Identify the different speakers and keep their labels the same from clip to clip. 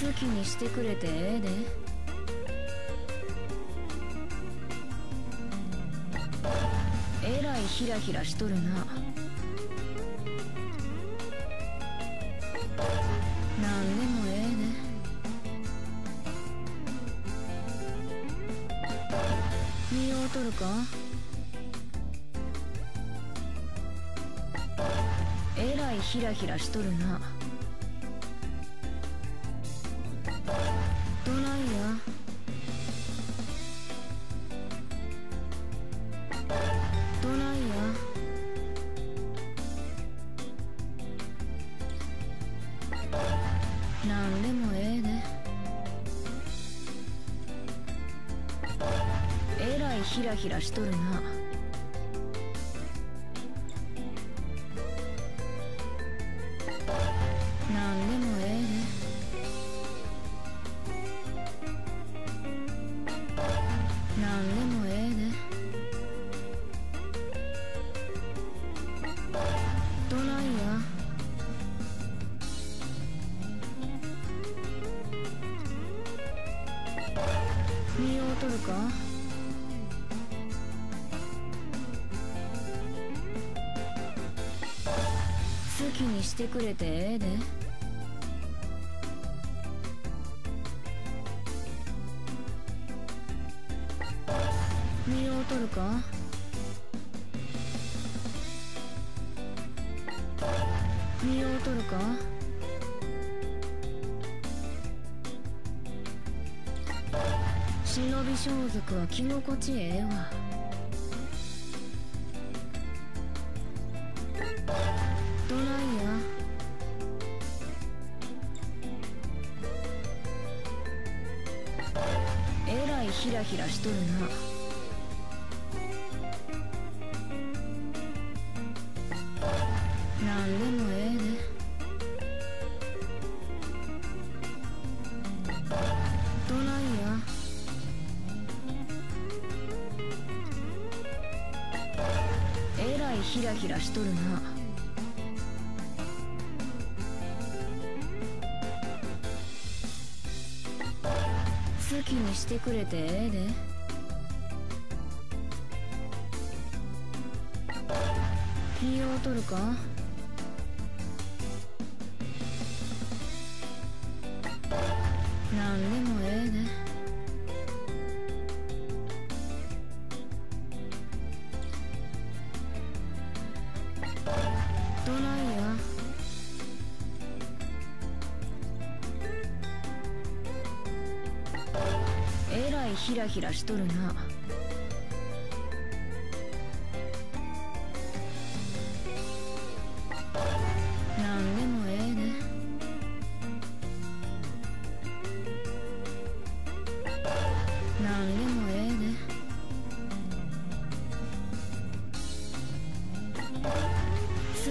Speaker 1: 好きにしてくれてええで。えらいヒラヒラしとるな。なんでもええで見ようとるか？えらいヒラヒラしとるな。いヒラヒラしとるな。なんでもええでなんでもええでどないや。見ようとるか？きにしてくれてええで？見ようとるか？見ようとるか？忍び装束は着心地ええわ。どないや。えらいヒラヒラしとるな。なんでもええで。どないや。えらしとるな。きにしてくれてええで。見ようとるか？いヒラヒラしとるな。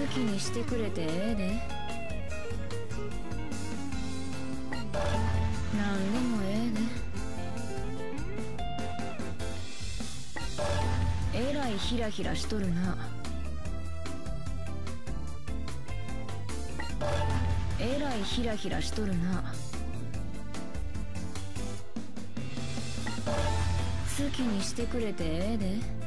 Speaker 1: 好きにしてくれてええで。なヒラヒラしとるな。えらいヒラヒラしとるな。好きにしてくれてええで。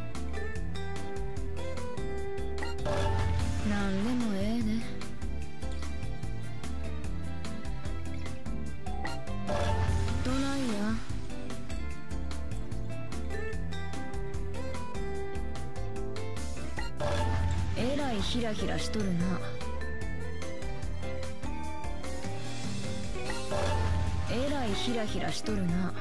Speaker 1: らいヒラヒラしとるな。えらいヒラヒラしとるな。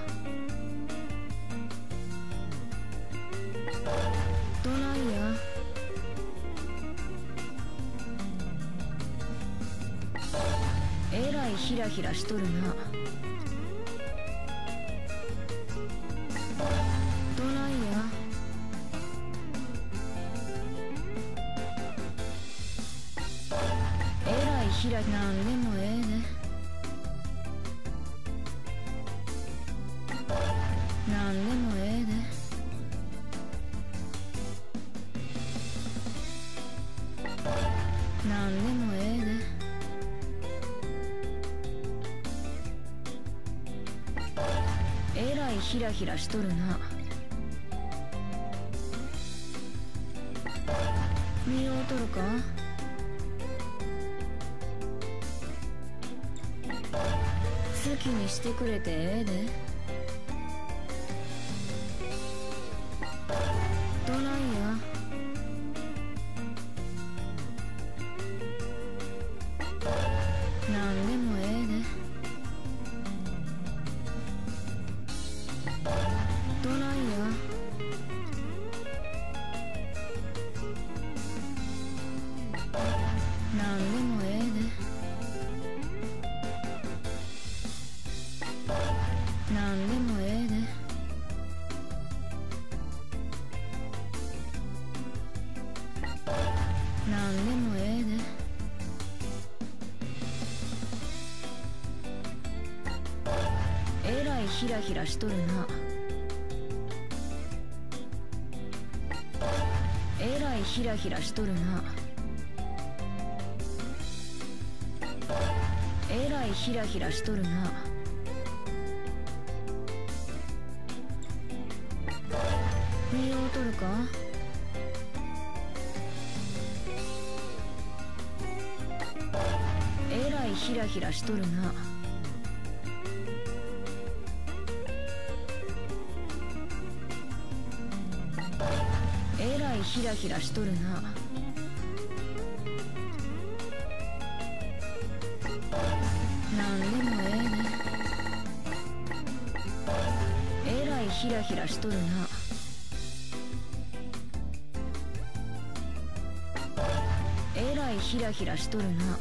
Speaker 1: どないや。えらいヒラヒラしとるな。えらいなんでもええでなんでもええでなんでもええでひらひらしとるな。見ようとるか？好きにしてくれてええで。い。ヒラヒラしとるな。えらいヒラヒラしとるな。えらいヒラヒラしとるな。見ようとるか？えらいヒラヒラしとるな。えらいヒラヒラしとるな。なんでもええね。えらいヒラヒラしとるな。えらいヒラヒラしとるな。